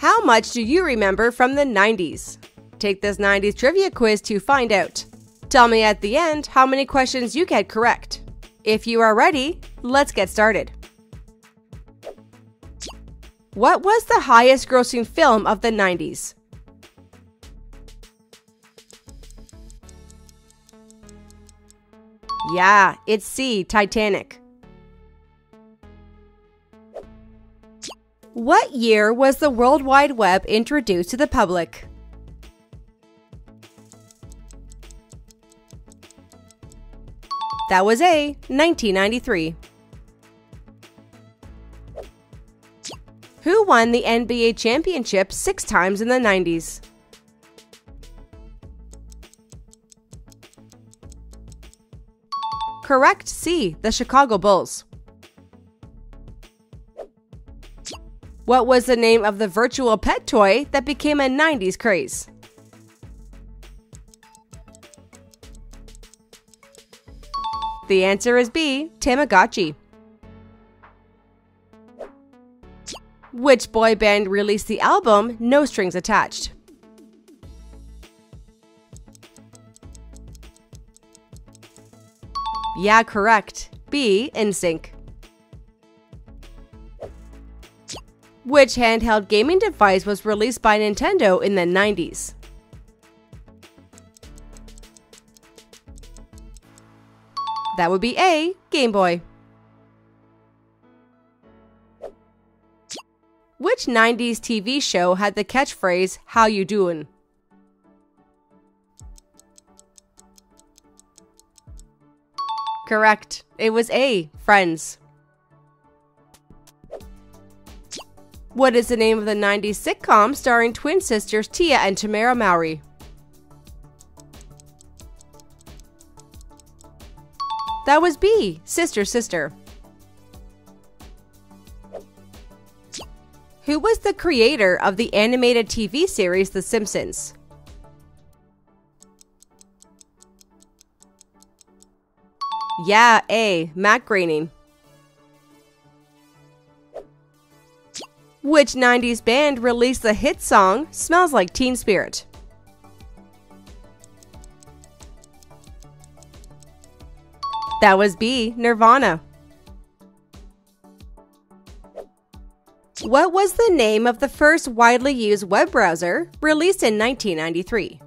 How much do you remember from the 90s? Take this 90s trivia quiz to find out. Tell me at the end how many questions you get correct. If you are ready, let's get started. What was the highest grossing film of the 90s? Yeah, it's C, Titanic. What year was the World Wide Web introduced to the public? That was A, 1993. Who won the NBA championship six times in the 90s? Correct C, the Chicago Bulls. What was the name of the virtual pet toy that became a 90s craze? The answer is B, Tamagotchi. Which boy band released the album No Strings Attached? Yeah, correct. B, NSYNC. Which handheld gaming device was released by Nintendo in the 90s? That would be A, Game Boy. Which 90s TV show had the catchphrase, How You Doin'? Correct. It was A, Friends. What is the name of the 90s sitcom starring twin sisters Tia and Tamara Mowry? That was B, Sister Sister. Who was the creator of the animated TV series The Simpsons? Yeah, A, Matt Groening. Which 90s band released the hit song Smells Like Teen Spirit? That was B, Nirvana. What was the name of the first widely used web browser released in 1993?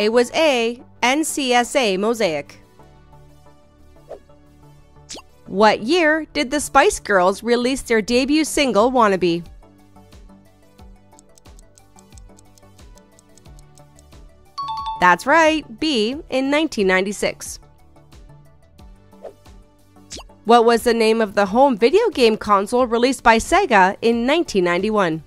It was A, NCSA Mosaic. What year did the Spice Girls release their debut single Wannabe? That's right, B, in 1996. What was the name of the home video game console released by Sega in 1991?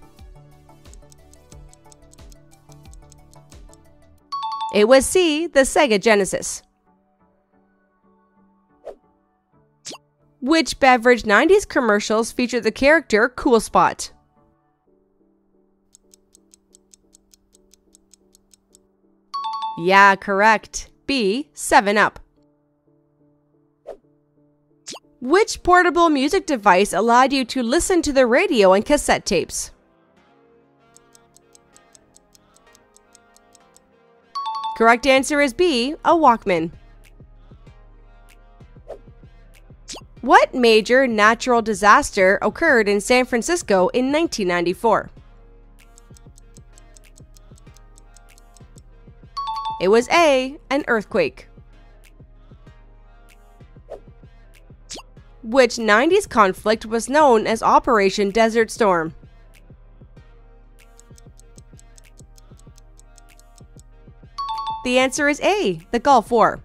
It was C, the Sega Genesis. Which beverage 90s commercials feature the character Cool Spot? Yeah, correct. B. 7 Up. Which portable music device allowed you to listen to the radio and cassette tapes? Correct answer is B. A Walkman. What major natural disaster occurred in San Francisco in 1994? It was A, an earthquake. Which 90s conflict was known as Operation Desert Storm? The answer is A, the Gulf War.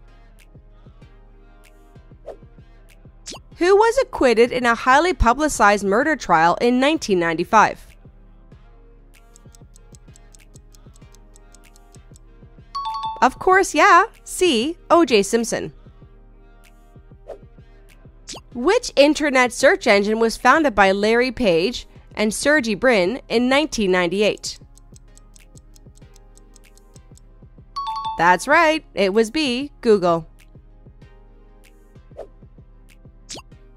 Who was acquitted in a highly publicized murder trial in 1995? Of course, yeah. C. O.J. Simpson. Which internet search engine was founded by Larry Page and Sergey Brin in 1998? That's right, it was B, Google.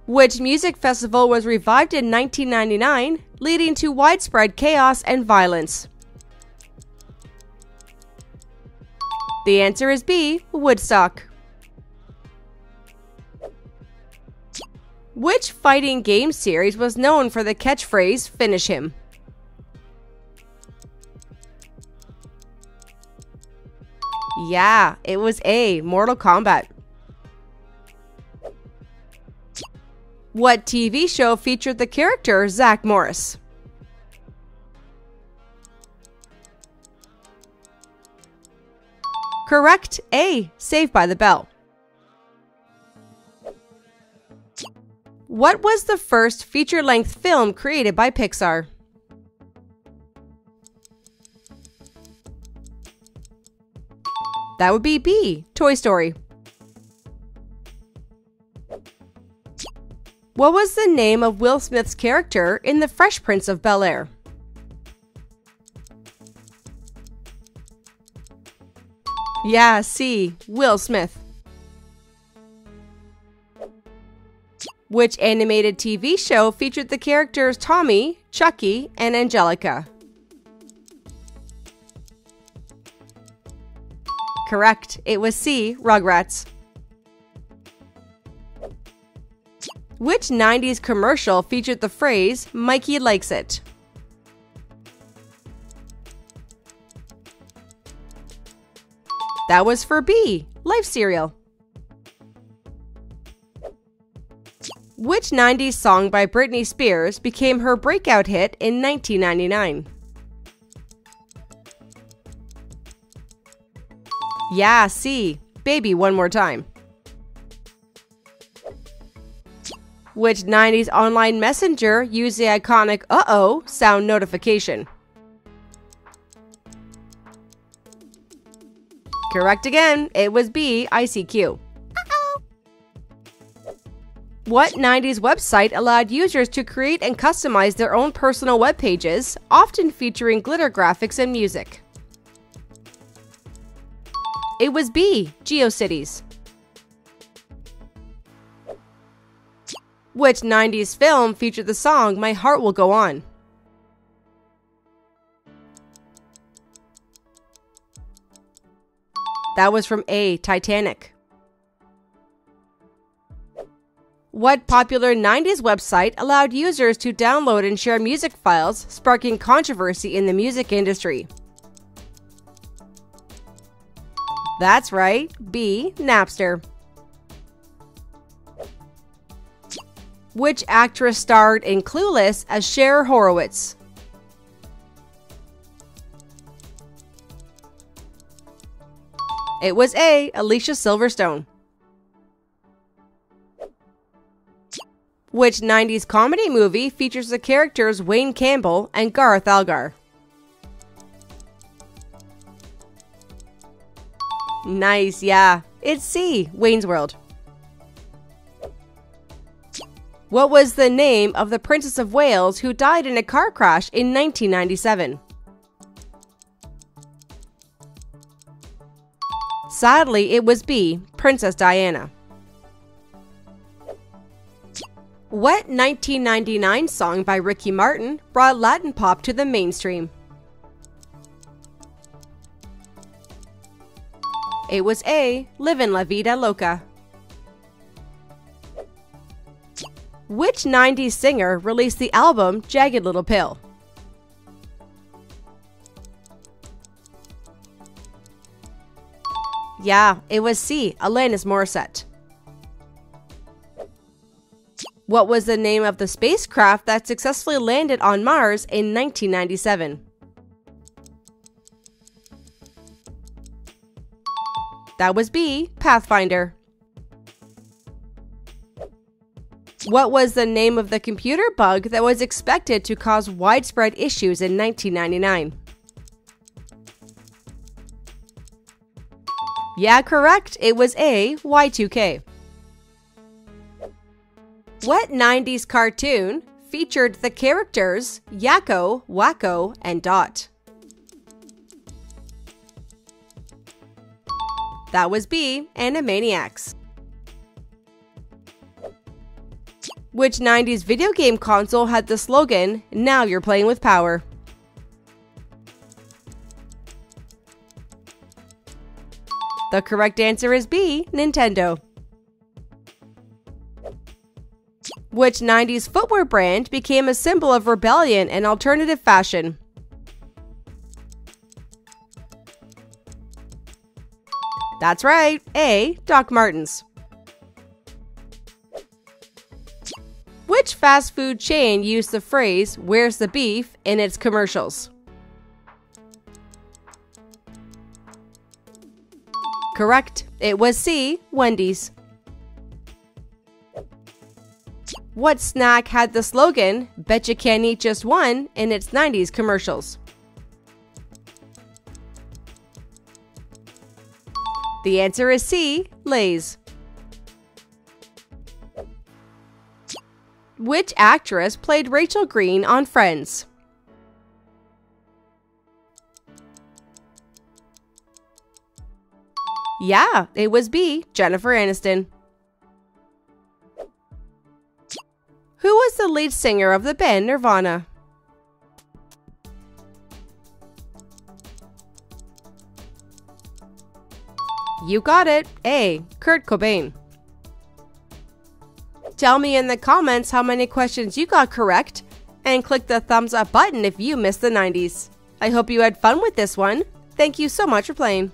Which music festival was revived in 1999, leading to widespread chaos and violence? The answer is B, Woodstock. Which fighting game series was known for the catchphrase, finish him? Yeah, it was A, Mortal Kombat. What TV show featured the character Zach Morris? Correct A, Saved by the Bell. What was the first feature length film created by Pixar? That would be B, Toy Story. What was the name of Will Smith's character in The Fresh Prince of Bel Air? Yeah, C, Will Smith. Which animated TV show featured the characters Tommy, Chucky, and Angelica? Correct. It was C, Rugrats. Which 90s commercial featured the phrase, Mikey likes it? That was for B, Life Cereal. Which 90s song by Britney Spears became her breakout hit in 1999? Yeah, C. Baby One More Time. Which 90s online messenger used the iconic uh oh sound notification? Correct again, it was B, ICQ. What 90s website allowed users to create and customize their own personal web pages, often featuring glitter graphics and music? It was B, GeoCities. Which 90s film featured the song My Heart Will Go On? That was from A, Titanic. What popular 90s website allowed users to download and share music files, sparking controversy in the music industry? That's right, B. Napster. Which actress starred in Clueless as Cher Horowitz? It was A. Alicia Silverstone. Which 90s comedy movie features the characters Wayne Campbell and Garth Algar? Nice, yeah. It's C, Wayne's World. What was the name of the Princess of Wales who died in a car crash in 1997? Sadly, it was B, Princess Diana. What 1999 song by Ricky Martin brought Latin pop to the mainstream? It was A. Livin' La Vida Loca. Which 90s singer released the album Jagged Little Pill? Yeah, it was C. Alanis Morissette. What was the name of the spacecraft that successfully landed on Mars in 1997? That was B, Pathfinder. What was the name of the computer bug that was expected to cause widespread issues in 1999? Yeah, correct. It was A, Y2K. What 90s cartoon featured the characters Yakko, Wakko, and Dot? That was B, Animaniacs. Which 90s video game console had the slogan, Now you're playing with power? The correct answer is B, Nintendo. Which 90s footwear brand became a symbol of rebellion and alternative fashion? That's right, A. Doc Martens. Which fast food chain used the phrase, Where's the beef, in its commercials? Correct. It was C. Wendy's. What snack had the slogan, Bet you can't eat just one, in its 90s commercials? The answer is C. Lay's. Which actress played Rachel Green on Friends? Yeah, it was B. Jennifer Aniston. Who was the lead singer of the band Nirvana? You got it. A. Kurt Cobain. Tell me in the comments how many questions you got correct and click the thumbs up button if you missed the 90s. I hope you had fun with this one. Thank you so much for playing.